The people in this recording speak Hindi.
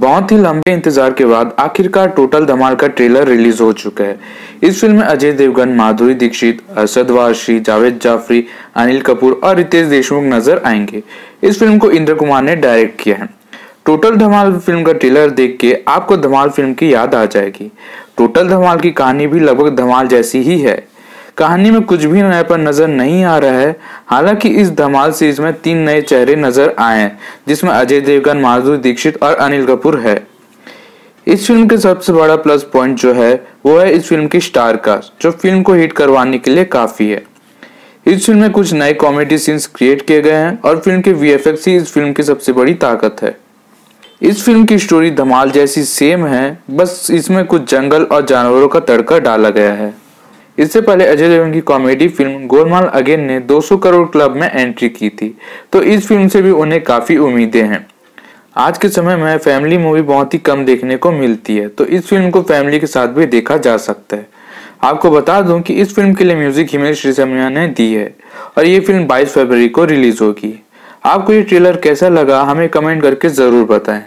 बहुत ही लंबे इंतज़ार के बाद आखिरकार टोटल धमाल का ट्रेलर रिलीज़ हो चुका है। इस फ़िल्म में अजय देवगन, माधुरी दीक्षित अरशद वारशी जावेद जाफरी, अनिल कपूर और रितेश देशमुख नज़र आएँगे। इस फ़िल्म को इंद्र कुमार ने डायरेक्ट किया है। टोटल धमाल फ़िल्म का ट्रेलर देख के आपको धमाल फ़िल्म की याद आ जाएगी। टोटल धमाल की कहानी भी लगभग धमाल जैसी ही है। कहानी में कुछ भी नयापन नज़र नहीं आ रहा है। हालाँकि इस धमाल सीरीज़ में तीन नए चेहरे नज़र आए जिसमें अजय देवगन, माधुरी दीक्षित और अनिल कपूर है। इस फ़िल्म के सबसे बड़ा प्लस पॉइंट जो है, वो है इस फ़िल्म की स्टार कास्ट जो फ़िल्म को हिट करवाने के लिए काफ़ी है। इस फ़िल्म में कुछ नए कॉमेडी सीन्स क्रिएट किए गए हैं और फ़िल्म के वी ही इस फ़िल्म की सबसे बड़ी ताकत है। इस फ़िल्म की स्टोरी धमाल जैसी सेम है, बस इसमें कुछ जंगल और जानवरों का तड़का डाला गया है। इससे पहले अजय देवगन की कॉमेडी फ़िल्म गोलमाल अगेन ने 200 करोड़ क्लब में एंट्री की थी तो इस फ़िल्म से भी उन्हें काफ़ी उम्मीदें हैं। आज के समय में फैमिली मूवी बहुत ही कम देखने को मिलती है तो इस फ़िल्म को फैमिली के साथ भी देखा जा सकता है। आपको बता दूँ कि इस फ़िल्म के लिए म्यूज़िक हिमेश रेशमिया ने दी है, और ये फ़िल्म 22 फरवरी को रिलीज़ होगी। आपको ये ट्रेलर कैसा लगा, हमें कमेंट करके ज़रूर बताएँ।